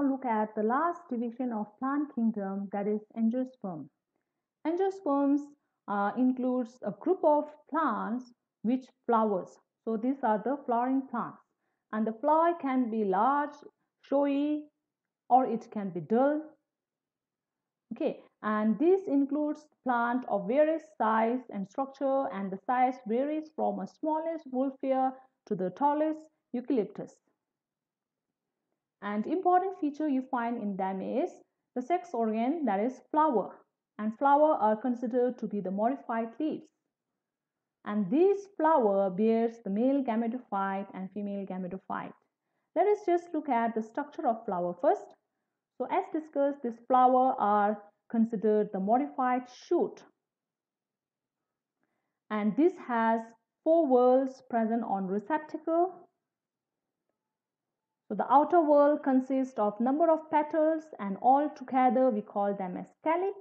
now look at the last division of plant kingdom that is angiosperm. Angiosperms uh, includes a group of plants which flowers. So these are the flowering plants and the flower can be large, showy or it can be dull. Okay, and this includes plant of various size and structure and the size varies from a smallest wolffia to the tallest eucalyptus. And important feature you find in them is the sex organ that is flower and flower are considered to be the modified leaves. And this flower bears the male gametophyte and female gametophyte. Let us just look at the structure of flower first. So as discussed, this flower are considered the modified shoot. And this has four whorls present on receptacle so the outer whorl consists of number of petals and all together we call them as calyx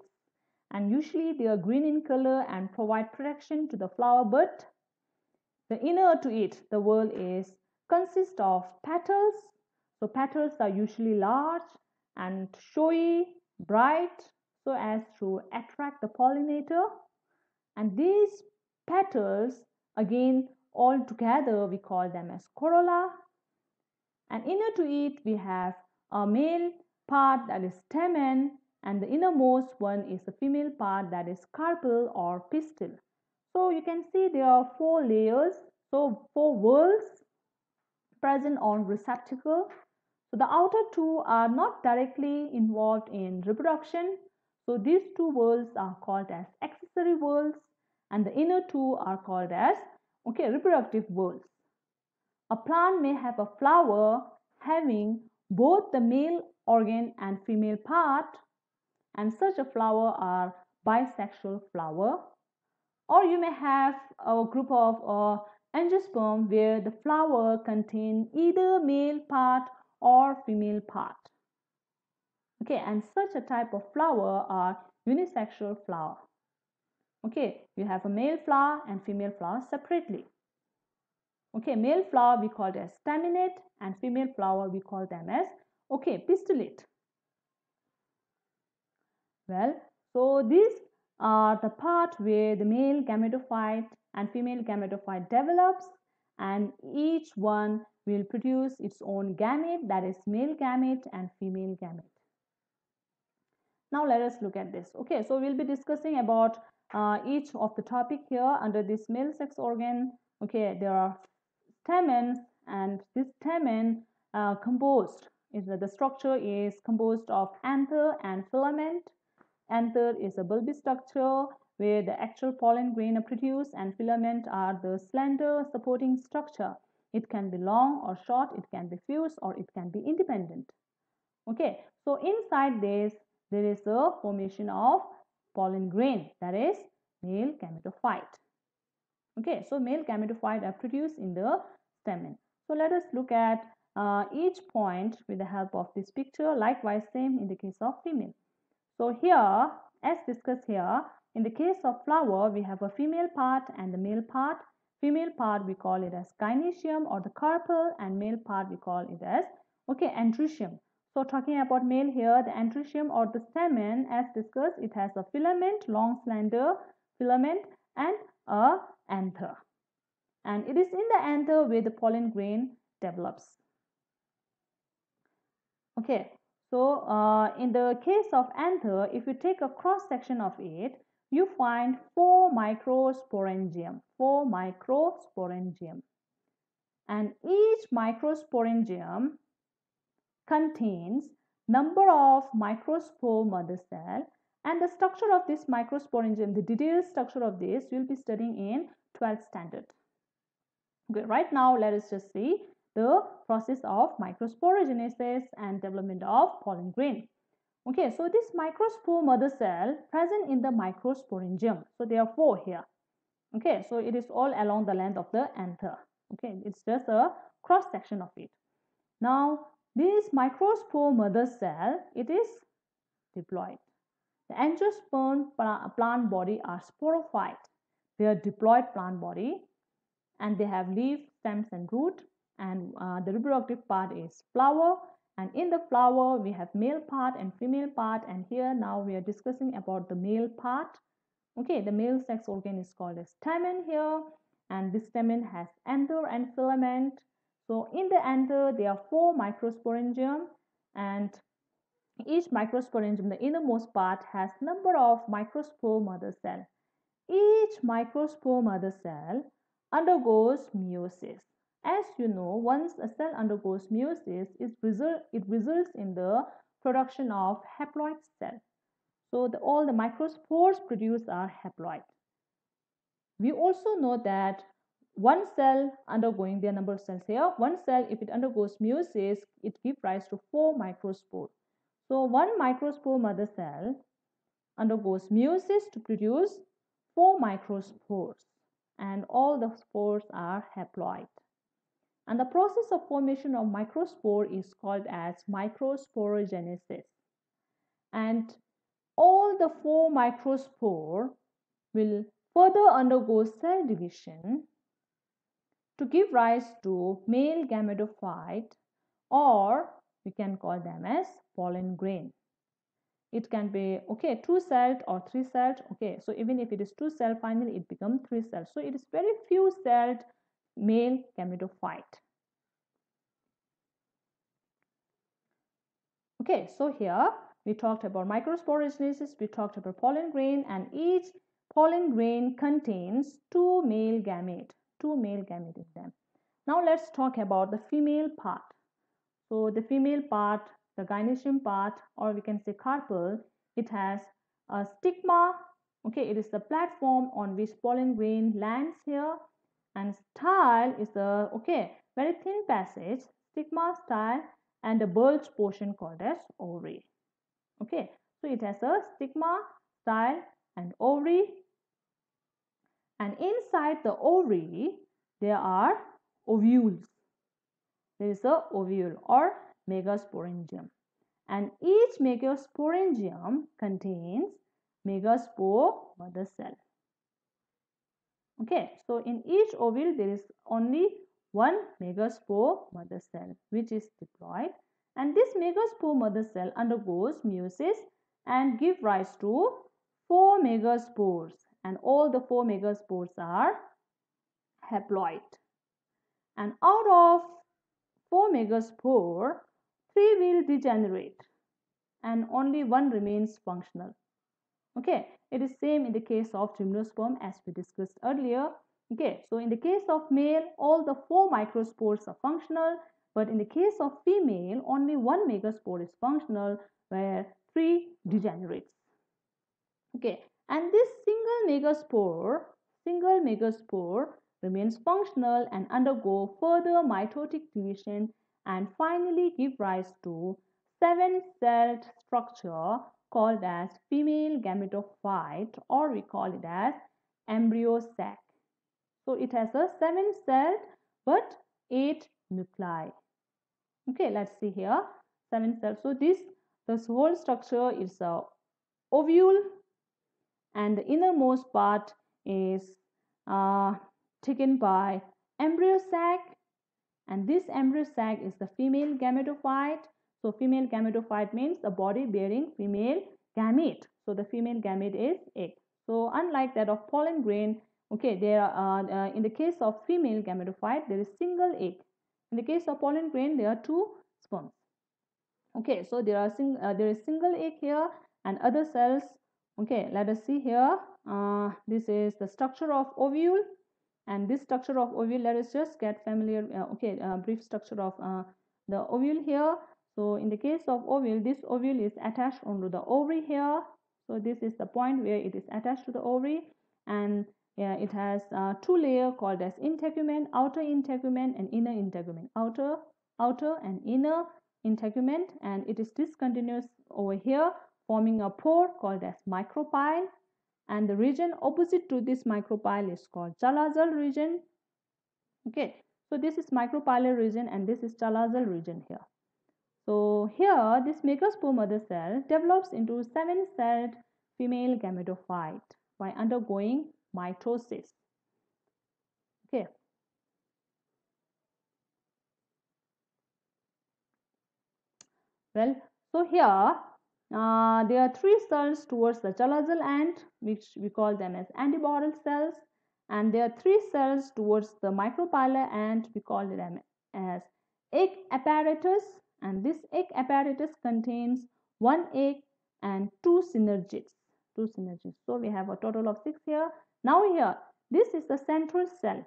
and usually they are green in color and provide protection to the flower bud. The inner to it, the whorl is consists of petals. So petals are usually large and showy, bright so as to attract the pollinator. And these petals again all together we call them as corolla and inner to it we have a male part that is stamen and the innermost one is the female part that is carpel or pistil. So you can see there are four layers, so four whorls present on receptacle. So the outer two are not directly involved in reproduction. So these two whorls are called as accessory whorls and the inner two are called as okay reproductive whorls. A plant may have a flower having both the male organ and female part and such a flower are bisexual flower. Or you may have a group of uh, angiosperm where the flower contain either male part or female part. Okay and such a type of flower are unisexual flower. Okay you have a male flower and female flower separately Okay, male flower we call it as staminate and female flower we call them as okay pistillate. Well, so these are the part where the male gametophyte and female gametophyte develops and each one will produce its own gamete that is male gamete and female gamete. Now let us look at this. Okay, so we'll be discussing about uh, each of the topic here under this male sex organ. Okay, there are stamens and this stamen uh, composed is that the structure is composed of anther and filament. Anther is a bulby structure where the actual pollen grain are produced and filament are the slender supporting structure. It can be long or short, it can be fused or it can be independent. Okay, so inside this there is a formation of pollen grain that is male gametophyte. Okay, so male gametophyte are produced in the stamen. So let us look at uh, each point with the help of this picture. Likewise, same in the case of female. So here, as discussed here, in the case of flower, we have a female part and the male part. Female part, we call it as gynoecium or the carpel and male part, we call it as, okay, androecium. So talking about male here, the androecium or the stamen, as discussed, it has a filament, long slender filament and a anther and it is in the anther where the pollen grain develops. Okay, so uh, in the case of anther, if you take a cross section of it, you find four microsporangium, four microsporangium. And each microsporangium contains number of microspore mother cell and the structure of this microsporangium, the detailed structure of this, we'll be studying in 12th standard. Okay, right now let us just see the process of microsporogenesis and development of pollen grain. Okay, so this microspore mother cell present in the microsporangium. So there are four here. Okay, so it is all along the length of the anther. Okay, it's just a cross section of it. Now, this microspore mother cell, it is diploid. The angiosperm plant body are sporophyte. They are diploid plant body and they have leaf, stems and root and uh, the reproductive part is flower and in the flower we have male part and female part and here now we are discussing about the male part okay the male sex organ is called as stamen here and this stamen has anther and filament so in the anther there are four microsporangium and each microsporangium in the innermost part has number of microspore mother cell each microspore mother cell undergoes meiosis as you know once a cell undergoes meiosis it, result, it results in the production of haploid cell so the, all the microspores produced are haploid. We also know that one cell undergoing the number of cells here, one cell if it undergoes meiosis, it gives rise to four microspores. So one microspore mother cell undergoes meiosis to produce four microspores and all the spores are haploid. And the process of formation of microspore is called as microsporogenesis. And all the four microspore will further undergo cell division to give rise to male gametophyte or we can call them as pollen grain. It can be okay two celled or three celled okay so even if it is two cell finally it becomes three cells so it is very few celled male gametophyte. Okay so here we talked about microsporogenesis, we talked about pollen grain and each pollen grain contains two male gamete, two male gamete in them. Now let's talk about the female part. So the female part, the gynoecium part or we can say carpel, it has a stigma, okay, it is the platform on which pollen grain lands here. And style is the, okay, very thin passage, stigma, style and the bulge portion called as ovary. Okay so it has a stigma style and ovary. And inside the ovary there are ovules there is a ovule or megasporangium and each megasporangium contains megaspore mother cell. Okay so in each ovule there is only one megaspore mother cell which is diploid and this megaspore mother cell undergoes meiosis and give rise to four megaspores. And all the four megaspores are haploid. And out of four megaspore, three will degenerate and only one remains functional. Okay, it is same in the case of gymnosperm as we discussed earlier. Okay, so in the case of male, all the four microspores are functional but in the case of female, only one megaspore is functional where three degenerates. Okay, and this single megaspore, single megaspore remains functional and undergo further mitotic division and finally give rise to seven-celled structure called as female gametophyte or we call it as embryo sac. So it has a seven celled but eight nuclei. Okay let's see here. Seven cells so this this whole structure is a ovule and the innermost part is uh, taken by embryo sac and this embryo sac is the female gametophyte so female gametophyte means the body bearing female gamete so the female gamete is egg so unlike that of pollen grain okay there are uh, uh, in the case of female gametophyte there is single egg in the case of pollen grain, there are two sperms. Okay, so there are sing uh, there is single egg here and other cells. Okay, let us see here. Uh, this is the structure of ovule and this structure of ovule let us just get familiar uh, okay uh, brief structure of uh, the ovule here. So in the case of ovule this ovule is attached onto the ovary here. So this is the point where it is attached to the ovary. And it has uh, two layer called as integument, outer integument and inner integument. Outer, outer and inner integument. And it is discontinuous over here forming a pore called as micropyle and the region opposite to this micropyle is called chalazal region. Okay, so this is micropylar region and this is chalazal region here. So here this megaspore mother cell develops into seven-celled female gametophyte by undergoing mitosis okay well so here uh, there are three cells towards the chalazal end which we call them as antipodal cells. And there are three cells towards the micropylar end we call them as egg apparatus. And this egg apparatus contains one egg and two synergids two synergids. So we have a total of six here. Now here this is the central cell.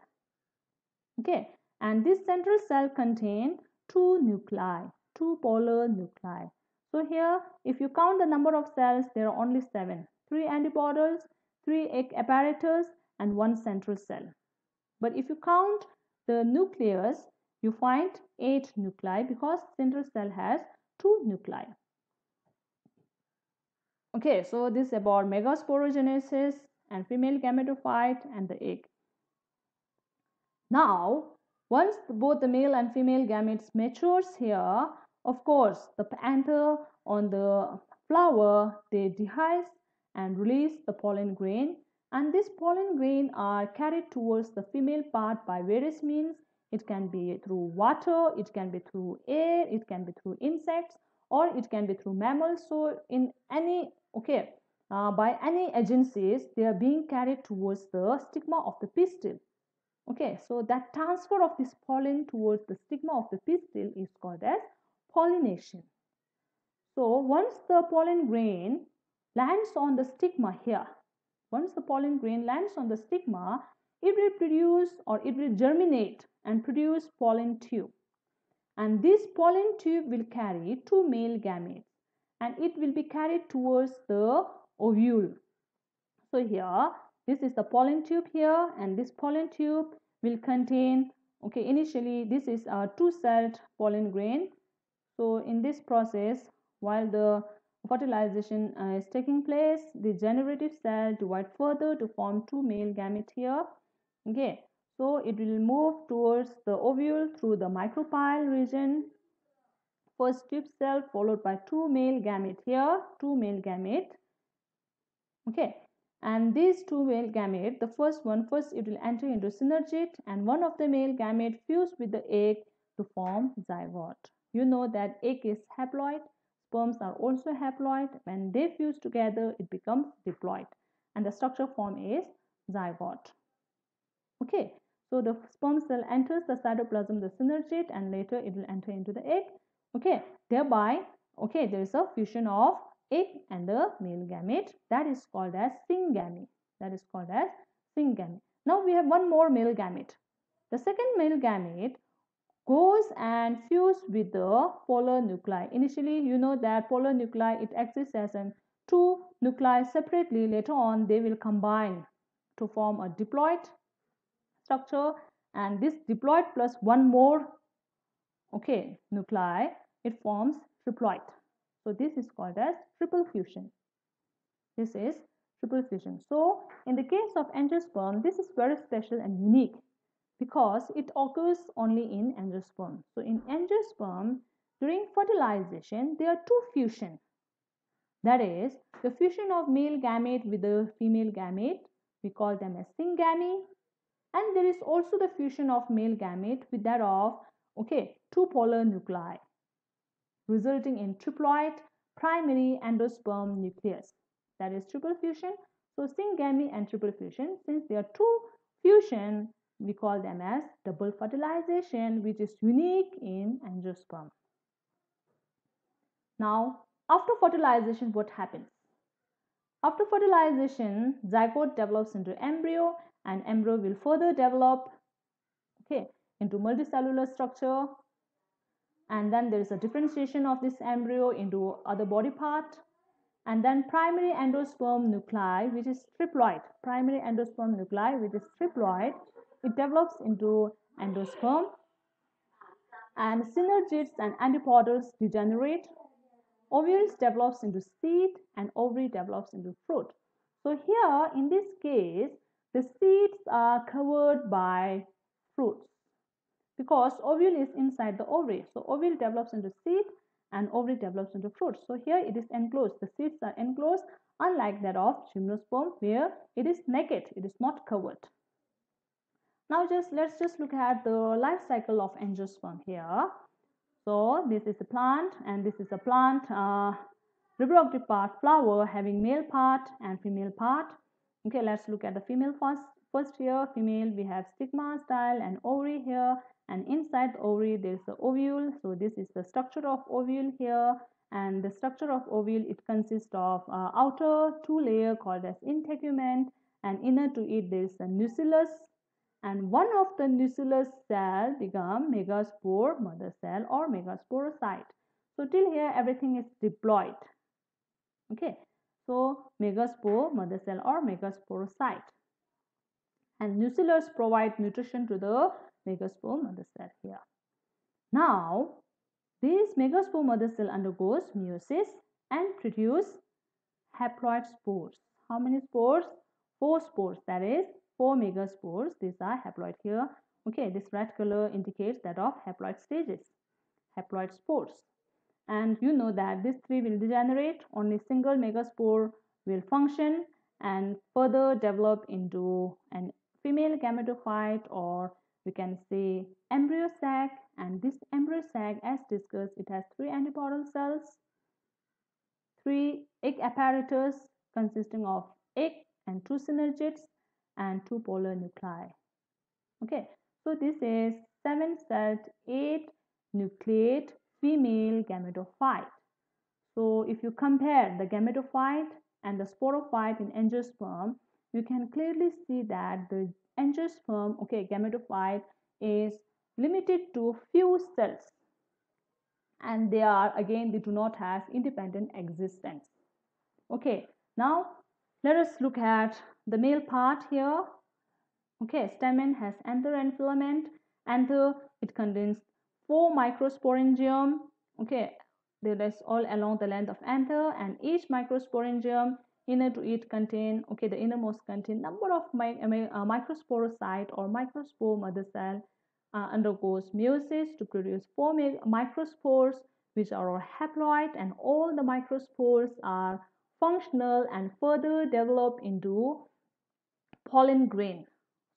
Okay. And this central cell contains two nuclei two polar nuclei so here if you count the number of cells there are only seven. Three antipodals three egg apparatus and one central cell. But if you count the nucleus you find eight nuclei because central cell has two nuclei. Okay so this is about megasporogenesis and female gametophyte and the egg. Now once both the male and female gametes matures here of course the anther on the flower they dehisce and release the pollen grain and this pollen grain are carried towards the female part by various means. It can be through water it can be through air it can be through insects or it can be through mammals so in any okay uh, by any agencies they are being carried towards the stigma of the pistil. Okay so that transfer of this pollen towards the stigma of the pistil is called as pollination. So once the pollen grain lands on the stigma here once the pollen grain lands on the stigma it will produce or it will germinate and produce pollen tube. And this pollen tube will carry two male gametes and it will be carried towards the ovule. So here this is the pollen tube here and this pollen tube will contain okay initially this is a two-celled pollen grain so in this process while the fertilization uh, is taking place the generative cell divide further to form two male gamete here okay? So it will move towards the ovule through the micropyle region. First tube cell followed by two male gamete here two male gamete okay? And these two male gamete the first one first it will enter into synergid and one of the male gamete fuse with the egg to form zygote you know that egg is haploid sperms are also haploid. When they fuse together it becomes diploid. And the structure form is zygote. Okay so the sperm cell enters the cytoplasm the synergid and later it will enter into the egg. Okay thereby okay there is a fusion of egg and the male gamete that is called as syngamy that is called as syngamy now we have one more male gamete. The second male gamete goes and fuse with the polar nuclei. Initially you know that polar nuclei it exists as an two nuclei separately. Later on they will combine to form a diploid structure. And this diploid plus one more okay nuclei it forms triploid. So this is called as triple fusion. This is triple fusion. So in the case of angiosperm, this is very special and unique because it occurs only in angiosperm. So in angiosperm, during fertilization, there are two fusion. That is the fusion of male gamete with the female gamete. We call them as syngamy. And there is also the fusion of male gamete with that of okay two polar nuclei resulting in triploid primary endosperm nucleus. That is triple fusion. So syngamy and triple fusion, since they are two fusion, we call them as double fertilization, which is unique in angiosperm. Now, after fertilization, what happens? After fertilization, zygote develops into embryo and embryo will further develop okay, into multicellular structure and then there is a differentiation of this embryo into other body part and then primary endosperm nuclei which is triploid primary endosperm nuclei which is triploid it develops into endosperm and synergids and antipodals degenerate ovules develops into seed and ovary develops into fruit so here in this case the seeds are covered by fruits because ovule is inside the ovary. So ovule develops into seed and ovary develops into fruit. So here it is enclosed. The seeds are enclosed unlike that of gymnosperm where it is naked. It is not covered. Now just let's just look at the life cycle of angiosperm here. so this is a plant and this is a plant uh, reproductive part flower having male part and female part. Okay let's look at the female first first here. Female we have stigma style and ovary here. And inside the ovary there is the ovule. So this is the structure of ovule here. And the structure of ovule it consists of uh, outer two layer called as integument. And inner to it there is a nucellus and one of the nucellus cell become megaspore mother cell or megasporocyte. So till here everything is diploid. Okay. So megaspore mother cell or megasporocyte. And nucellus provide nutrition to the megaspore mother cell here. Now this megaspore mother cell undergoes meiosis and produce haploid spores. How many spores? Four spores that is four megaspores these are haploid here. Okay this red color indicates that of haploid stages haploid spores. And you know that these three will degenerate. Only single megaspore will function and further develop into an female gametophyte or we can say embryo sac. And this embryo sac as discussed it has three antipodal cells three egg apparatus consisting of egg and two synergids and two polar nuclei okay so this is seven celled eight nucleate female gametophyte. So if you compare the gametophyte and the sporophyte in angiosperm, you can clearly see that the angiosperm, okay, gametophyte is limited to few cells and they are again they do not have independent existence okay now let us look at the male part here. Okay stamen has anther and filament. Anther it contains four microsporangium. Okay there is all along the length of anther and each microsporangium. Inner to it contain okay the innermost contain number of my, uh, microsporocyte or microspore mother cell uh, undergoes meiosis to produce four microspores which are all haploid and all the microspores are functional and further develop into pollen grain.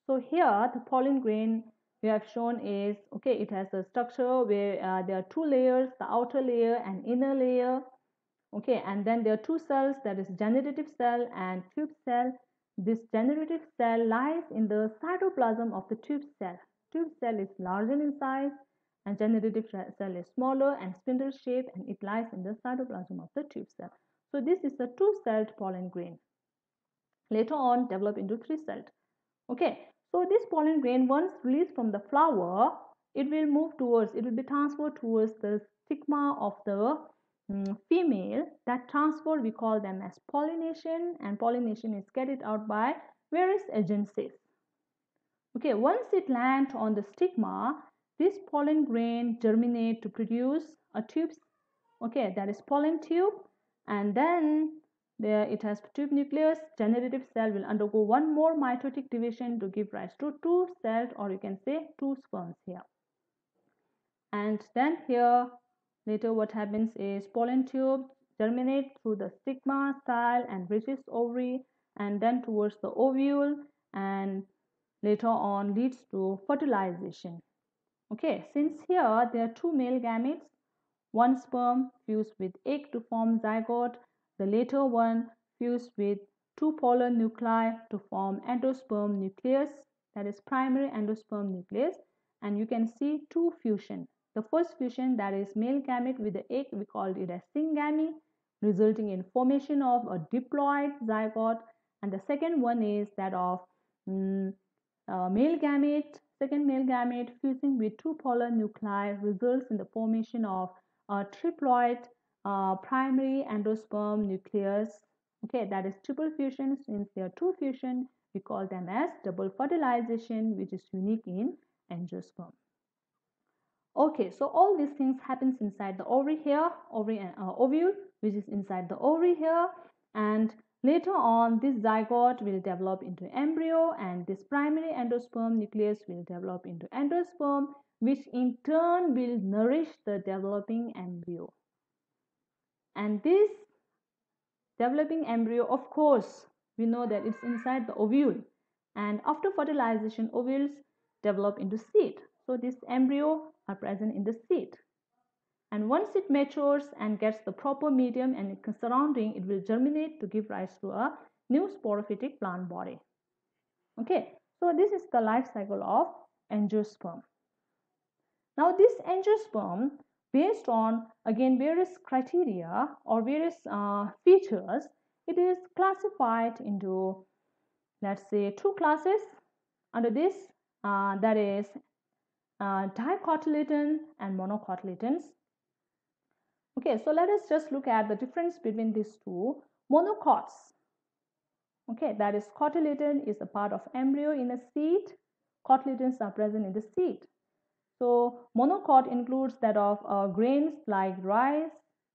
So here the pollen grain we have shown is okay it has a structure where uh, there are two layers the outer layer and inner layer okay and then there are two cells that is generative cell and tube cell. This generative cell lies in the cytoplasm of the tube cell. Tube cell is larger in size and generative cell is smaller and spindle shaped and it lies in the cytoplasm of the tube cell. So this is a two-celled pollen grain later on develop into three-celled okay so this pollen grain once released from the flower, it will move towards, it will be transferred towards the stigma of the um, female. That transfer we call them as pollination and pollination is carried out by various agencies. Okay, once it lands on the stigma, this pollen grain germinate to produce a tube, okay, that is pollen tube and then there it has two nucleus. Generative cell will undergo one more mitotic division to give rise to two cells or you can say two sperms here. And then here later what happens is pollen tube germinate through the stigma style and reaches ovary and then towards the ovule and later on leads to fertilization. Okay, since here there are two male gametes, one sperm fused with egg to form zygote the later one fused with two polar nuclei to form endosperm nucleus that is primary endosperm nucleus and you can see two fusion. The first fusion that is male gamete with the egg we called it as syngamy resulting in formation of a diploid zygote and the second one is that of mm, uh, male gamete second male gamete fusing with two polar nuclei results in the formation of a triploid uh, primary endosperm nucleus okay that is triple fusion since there are two fusion we call them as double fertilization which is unique in angiosperm okay so all these things happens inside the ovary here ovary and uh, ovule which is inside the ovary here and later on this zygote will develop into embryo and this primary endosperm nucleus will develop into endosperm which in turn will nourish the developing embryo and this developing embryo of course we know that it's inside the ovule. And after fertilization ovules develop into seed. So this embryo are present in the seed. And once it matures and gets the proper medium and surrounding it will germinate to give rise to a new sporophytic plant body. Okay so this is the life cycle of angiosperm. Now this angiosperm based on again various criteria or various uh, features it is classified into let's say two classes. Under this uh, that is uh, dicotyledon and monocotyledons. Okay so let us just look at the difference between these two. Monocots. Okay that is cotyledon is a part of embryo in a seed. Cotyledons are present in the seed so monocot includes that of uh, grains like rice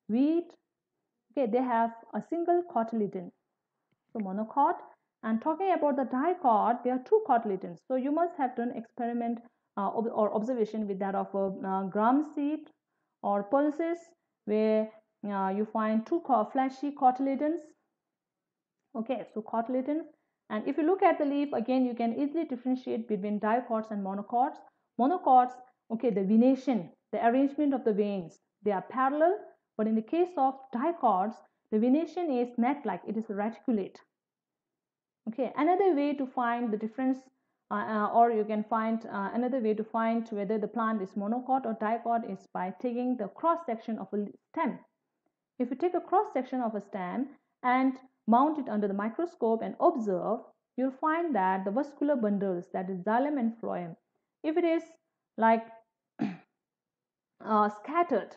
wheat. Okay they have a single cotyledon. So monocot and talking about the dicot there are two cotyledons. So you must have done experiment uh, or observation with that of a uh, gram seed or pulses where uh, you find two fleshy cotyledons. Okay so cotyledons. And if you look at the leaf again you can easily differentiate between dicots and monocots monocots okay the venation the arrangement of the veins they are parallel but in the case of dicots the venation is net like it is reticulate. Okay another way to find the difference uh, uh, or you can find uh, another way to find whether the plant is monocot or dicot is by taking the cross section of a stem. If you take a cross section of a stem and mount it under the microscope and observe you'll find that the vascular bundles that is xylem and phloem if it is like uh, scattered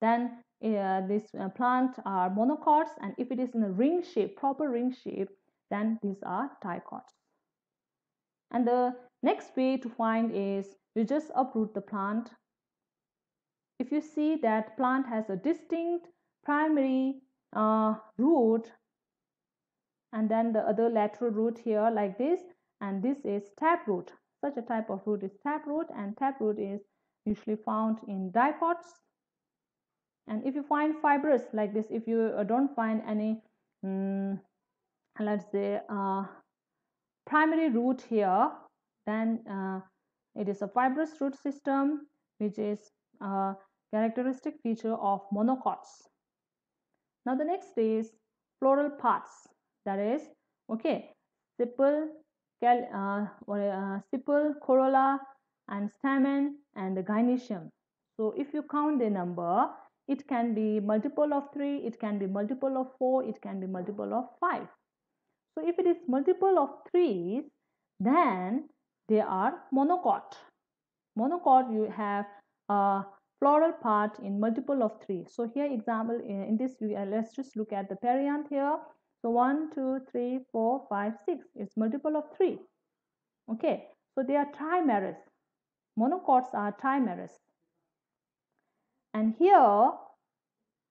then uh, this uh, plant are monocots and if it is in a ring shape proper ring shape then these are dicots and the next way to find is you just uproot the plant. If you see that plant has a distinct primary uh, root and then the other lateral root here like this and this is taproot such a type of root is taproot and taproot is usually found in dicots and if you find fibrous like this if you uh, don't find any um, let's say uh, primary root here then uh, it is a fibrous root system which is a characteristic feature of monocots. Now the next is floral parts. That is okay sepal uh, or, uh, sepal corolla and stamen and the gynoecium so if you count the number it can be multiple of 3 it can be multiple of 4 it can be multiple of 5 so if it is multiple of 3s then they are monocot. Monocot you have a floral part in multiple of 3 so here example in this uh, let's just look at the perianth here. So 1 2 3 4 5 6 is multiple of 3 okay. So they are trimerous monocots are trimerous and here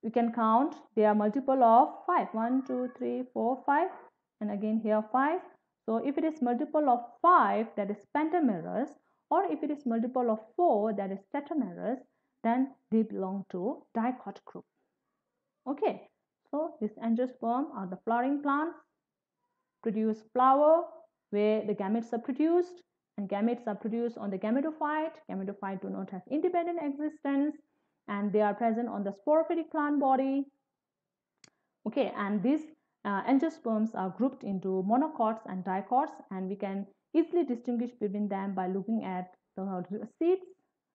we can count they are multiple of 5 1 2 3 4 5 and again here 5 so if it is multiple of 5 that is pentamerous or if it is multiple of 4 that is tetramerous then they belong to dicot group. Okay. So this angiosperm are the flowering plants. Produce flower where the gametes are produced and gametes are produced on the gametophyte gametophyte do not have independent existence and they are present on the sporophytic plant body. Okay and these uh, angiosperms are grouped into monocots and dicots and we can easily distinguish between them by looking at the seeds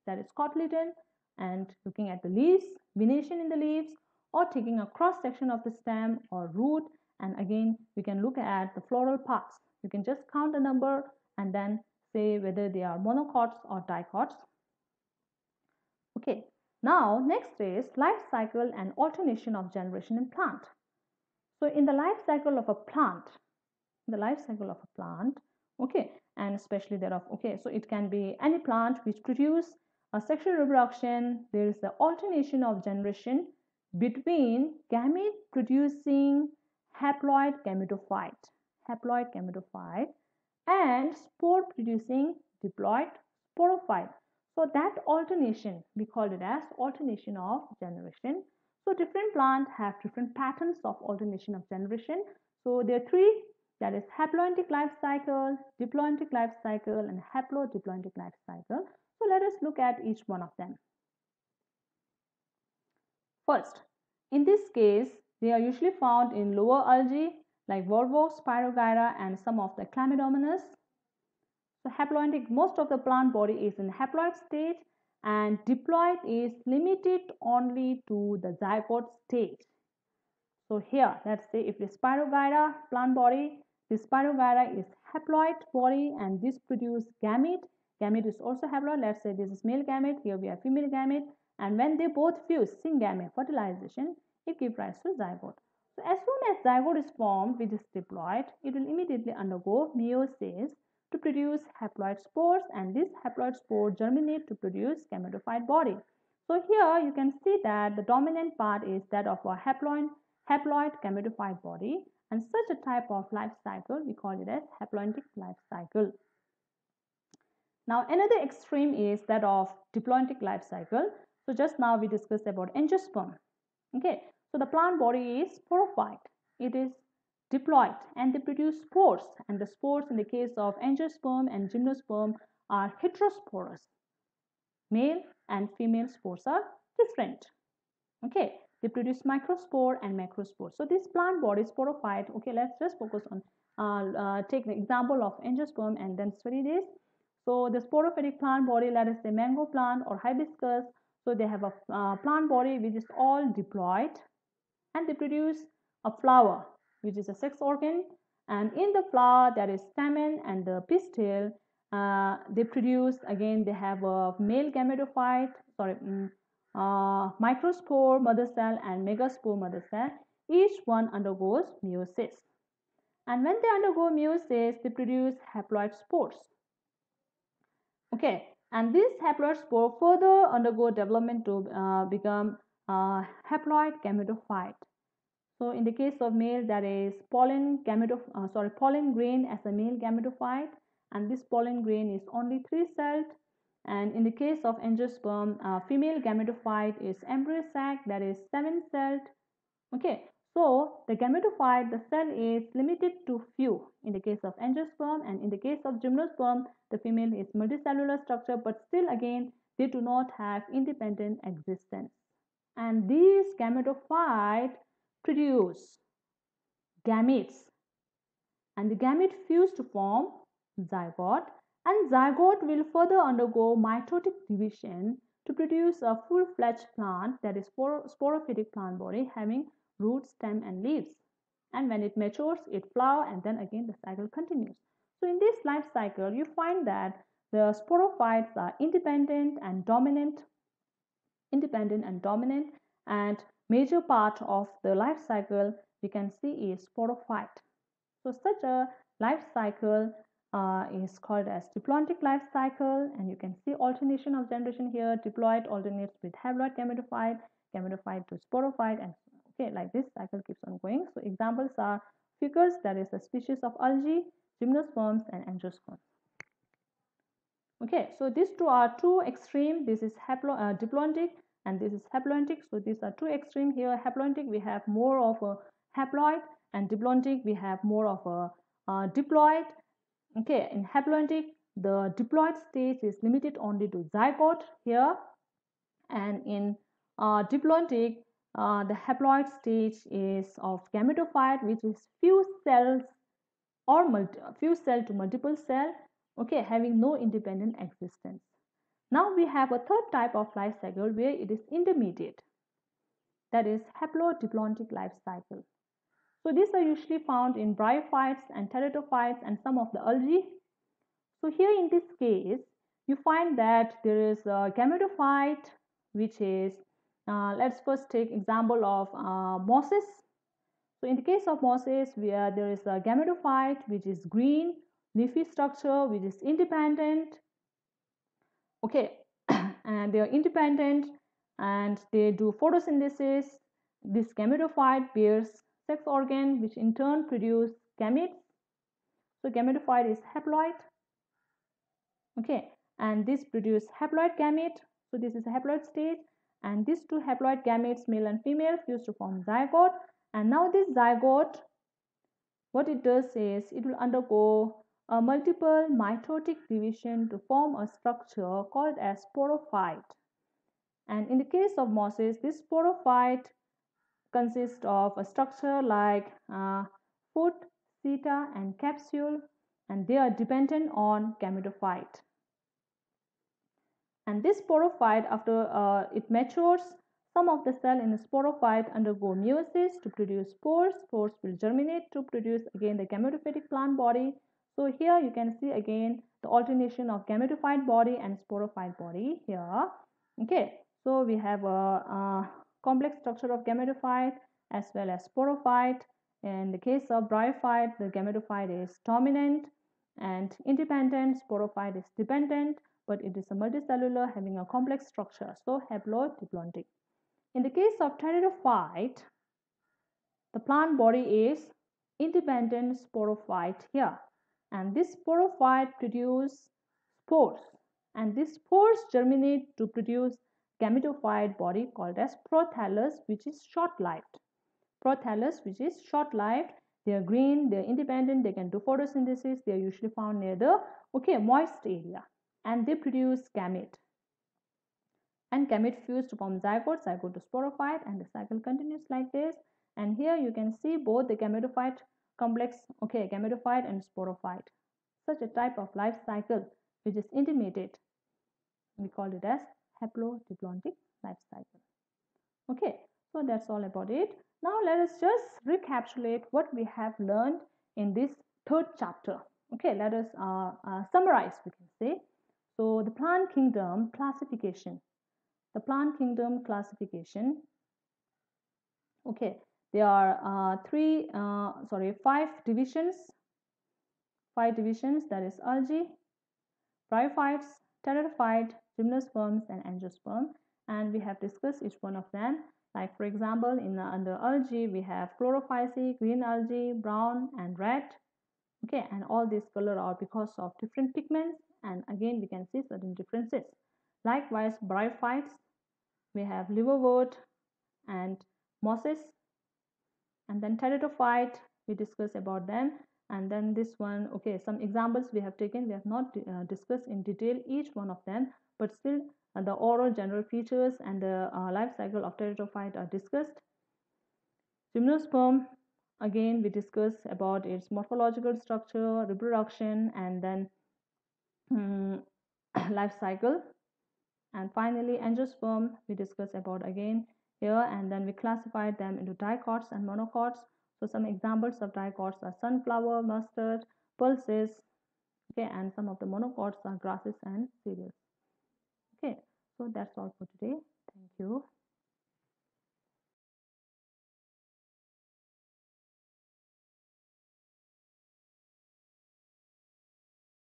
that is cotyledon and looking at the leaves venation in the leaves or taking a cross section of the stem or root. And again we can look at the floral parts. You can just count the number and then say whether they are monocots or dicots okay now next is life cycle and alternation of generation in plant. So in the life cycle of a plant, the life cycle of a plant, okay, and especially thereof, okay, so it can be any plant which produce a sexual reproduction, there is the alternation of generation between gamete producing haploid gametophyte, haploid gametophyte and spore producing diploid sporophyte. So that alternation, we call it as alternation of generation. So different plants have different patterns of alternation of generation. So there are three that is haplontic life cycle, diplontic life cycle and haplodiplontic life cycle. So let us look at each one of them. First, in this case, they are usually found in lower algae like Volvox, Spirogyra and some of the Chlamydomonas. So haploid, most of the plant body is in haploid stage and diploid is limited only to the zygote stage. So here, let's say if the Spirogyra plant body, the Spirogyra is haploid body and this produce gamete. Gamete is also haploid. Let's say this is male gamete, here we have female gamete and when they both fuse syngamete fertilization, it gives rise to zygote. So as soon as zygote is formed which is diploid, it will immediately undergo meiosis to produce haploid spores and this haploid spore germinate to produce gametophyte body. So here you can see that the dominant part is that of a haploid, haploid gametophyte body and such a type of life cycle we call it as haploidic life cycle. Now another extreme is that of diploidic life cycle. So just now we discussed about angiosperm. Okay, so the plant body is sporophyte. It is diploid and they produce spores and the spores in the case of angiosperm and gymnosperm are heterosporous. Male and female spores are different. Okay, they produce microspore and macrospore. So this plant body is sporophyte. Okay, let's just focus on uh, uh, take the example of angiosperm and then study this. So the sporophytic plant body, let us say mango plant or hibiscus. So they have a uh, plant body which is all diploid and they produce a flower which is a sex organ. And in the flower there is stamen and the pistil. Uh, they produce again they have a male gametophyte sorry um, uh, microspore mother cell and megaspore mother cell. Each one undergoes meiosis. And when they undergo meiosis they produce haploid spores. Okay and this haploid spore further undergo development to uh, become uh, haploid gametophyte so in the case of male, that is pollen gametoph uh, sorry pollen grain as a male gametophyte, and this pollen grain is only three celled. And in the case of angiosperm, uh, female gametophyte is embryo sac that is seven celled. Okay, so the gametophyte, the cell is limited to few in the case of angiosperm, and in the case of gymnosperm, the female is multicellular structure, but still again they do not have independent existence. And these gametophyte produce gametes and the gamete fuse to form zygote and zygote will further undergo mitotic division to produce a full-fledged plant that is sporophytic plant body having root, stem and leaves. And when it matures, it flower and then again the cycle continues. So in this life cycle, you find that the sporophytes are independent and dominant, independent and dominant and major part of the life cycle we can see is sporophyte. So such a life cycle uh, is called as diploidic life cycle and you can see alternation of generation here. Diploid alternates with haploid gametophyte gametophyte to sporophyte and okay like this cycle keeps on going. So examples are fucus that is a species of algae gymnosperms and angiosperms okay so these two are two extreme. This is haplo uh, diploidic and this is haploidic. So these are two extreme. Here haploidic we have more of a haploid and diploidic we have more of a uh, diploid. Okay in haploidic the diploid stage is limited only to zygote here. And in uh, diploidic uh, the haploid stage is of gametophyte which is few cells or few cell to multiple cell okay having no independent existence now we have a third type of life cycle where it is intermediate, that is haplodiploidic life cycle. So these are usually found in bryophytes and pteridophytes and some of the algae. So here in this case, you find that there is a gametophyte which is, uh, let's first take example of uh, mosses. So in the case of mosses, where there is a gametophyte which is green, leafy structure which is independent. Okay and they are independent and they do photosynthesis. This gametophyte bears sex organ which in turn produce gametes so gametophyte is haploid. Okay and this produce haploid gamete so this is a haploid stage and these two haploid gametes male and female fuse to form zygote. And now this zygote what it does is it will undergo a multiple mitotic division to form a structure called as sporophyte. and in the case of mosses this sporophyte consists of a structure like uh, foot seta and capsule and they are dependent on gametophyte. And this sporophyte after uh, it matures some of the cell in the sporophyte undergo meiosis to produce spores spores will germinate to produce again the gametophytic plant body so here you can see again the alternation of gametophyte body and sporophyte body here. Okay. So we have a, a complex structure of gametophyte as well as sporophyte. In the case of bryophyte the gametophyte is dominant and independent sporophyte is dependent but it is a multicellular having a complex structure. So haplodiplontic in the case of pteridophyte the plant body is independent sporophyte here and this sporophyte produce spores. And these spores germinate to produce gametophyte body called as prothallus which is short-lived prothallus which is short-lived they are green they are independent they can do photosynthesis they are usually found near the okay moist area. And they produce gamete. And gamete fuse to form zygote zygote to sporophyte and the cycle continues like this. And here you can see both the gametophyte complex okay gametophyte and sporophyte such a type of life cycle which is intermediate we call it as haplodiplontic life cycle. Okay so that's all about it. Now let us just recapitulate what we have learned in this third chapter. Okay let us uh, uh, summarize we can say. So the plant kingdom classification. The plant kingdom classification. Okay there are uh, three uh, sorry five divisions. Five divisions that is algae bryophytes pteridophyte gymnosperms and angiosperm. And we have discussed each one of them. Like for example in the, under algae we have chlorophyceae green algae brown and red. Okay and all these color are because of different pigments. And again we can see certain differences. Likewise bryophytes we have liverwort and mosses and then pteridophyte we discuss about them. And then this one okay some examples we have taken we have not uh, discussed in detail each one of them but still uh, the overall general features and the uh, life cycle of pteridophyte are discussed. Gymnosperm again we discuss about its morphological structure reproduction and then um, life cycle. And finally angiosperm we discuss about again here and then we classified them into dicots and monocots so some examples of dicots are sunflower mustard pulses okay and some of the monocots are grasses and cereals. Okay so that's all for today. Thank you